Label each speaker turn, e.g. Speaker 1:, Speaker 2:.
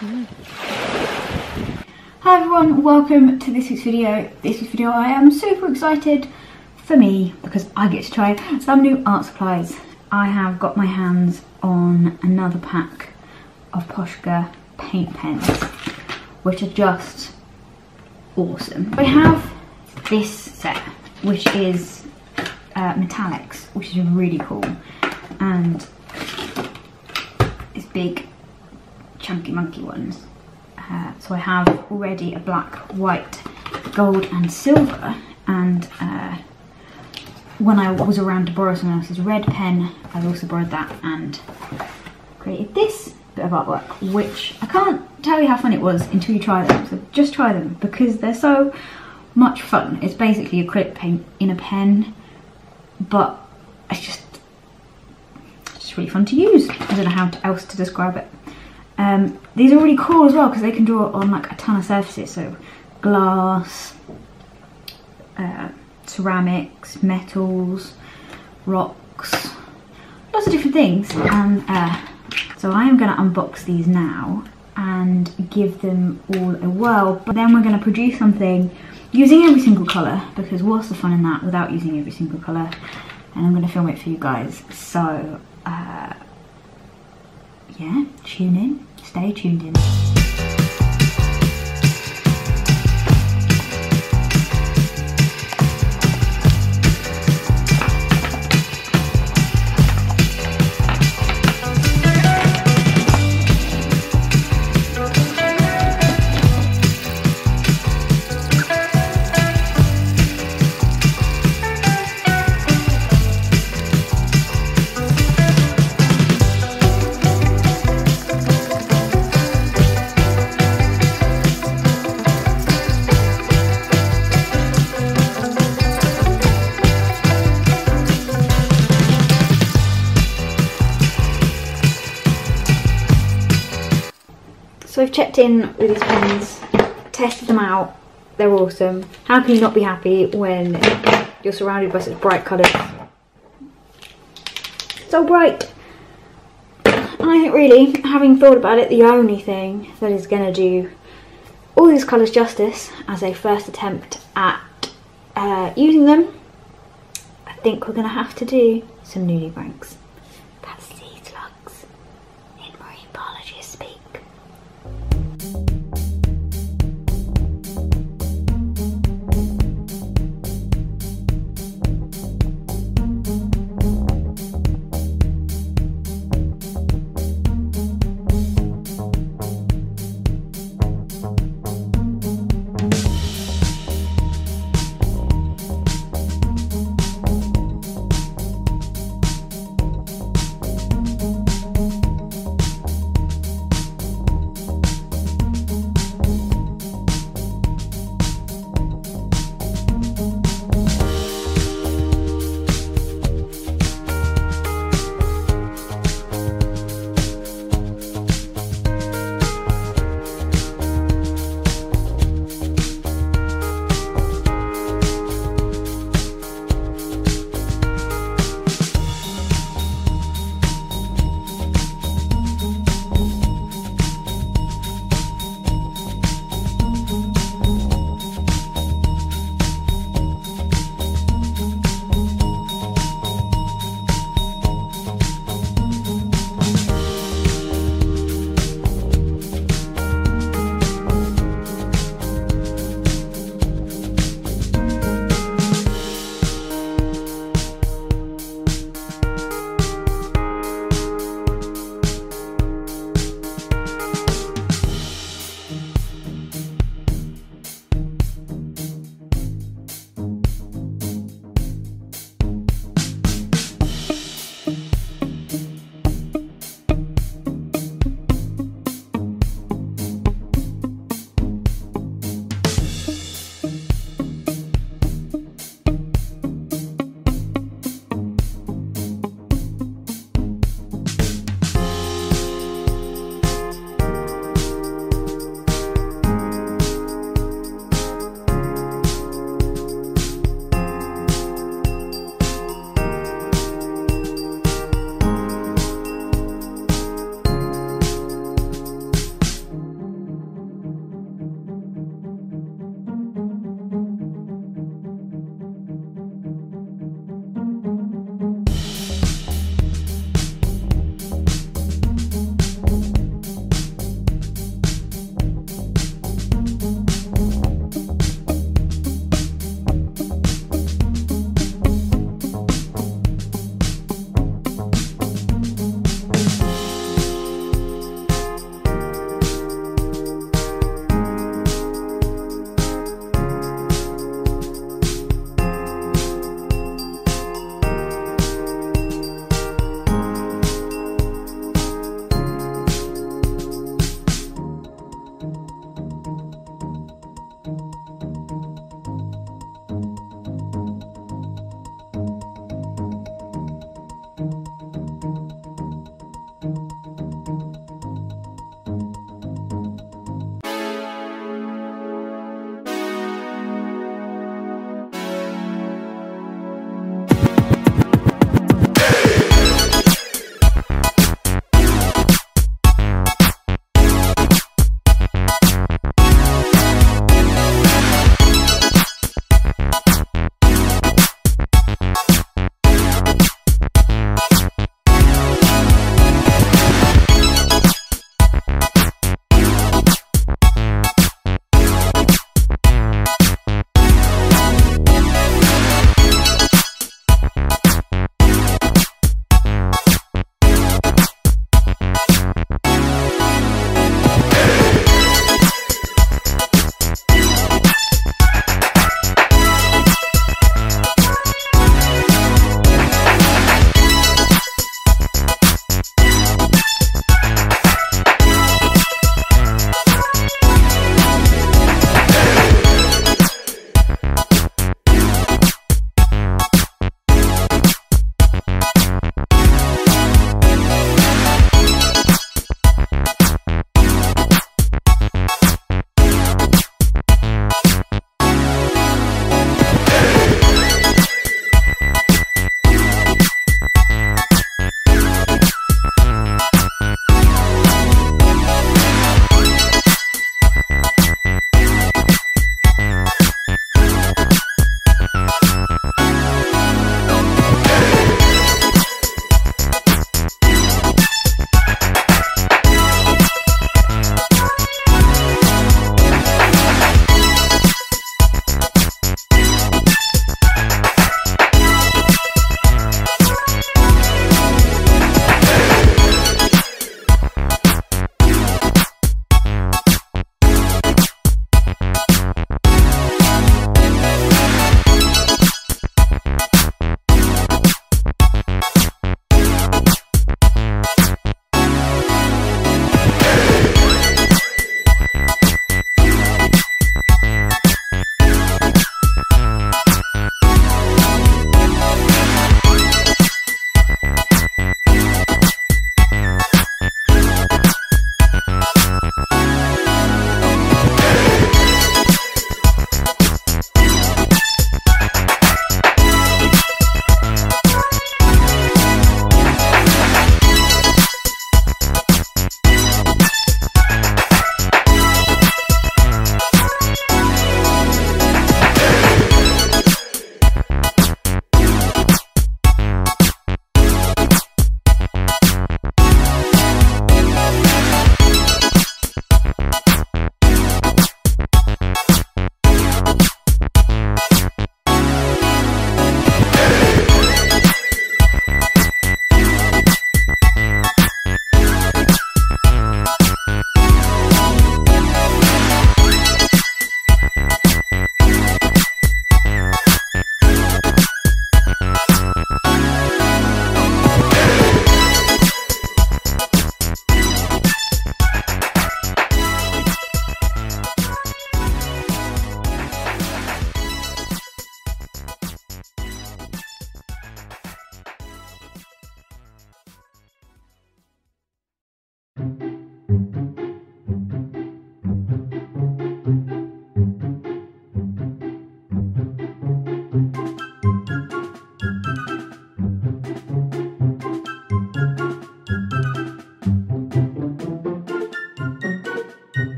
Speaker 1: Hi everyone, welcome to this week's video. This week's video I am super excited for me because I get to try some new art supplies. I have got my hands on another pack of Posca paint pens which are just awesome. I have this set which is uh, metallics which is really cool and it's big chunky monkey ones. Uh, so I have already a black, white, gold and silver and uh, when I was around to borrow someone else's red pen I also borrowed that and created this bit of artwork which I can't tell you how fun it was until you try them. So just try them because they're so much fun. It's basically acrylic paint in a pen but it's just it's just really fun to use. I don't know how else to describe it um, these are really cool as well because they can draw on like a ton of surfaces, so glass, uh, ceramics, metals, rocks, lots of different things. And uh, so I am going to unbox these now and give them all a whirl. But then we're going to produce something using every single colour because what's the fun in that without using every single colour? And I'm going to film it for you guys. So uh, yeah, tune in. Stay tuned in. I've checked in with these pens, tested them out, they're awesome. How can you not be happy when you're surrounded by such bright colours? So bright! And I think really, having thought about it, the only thing that is going to do all these colours justice as a first attempt at uh, using them, I think we're going to have to do some nudibranchs.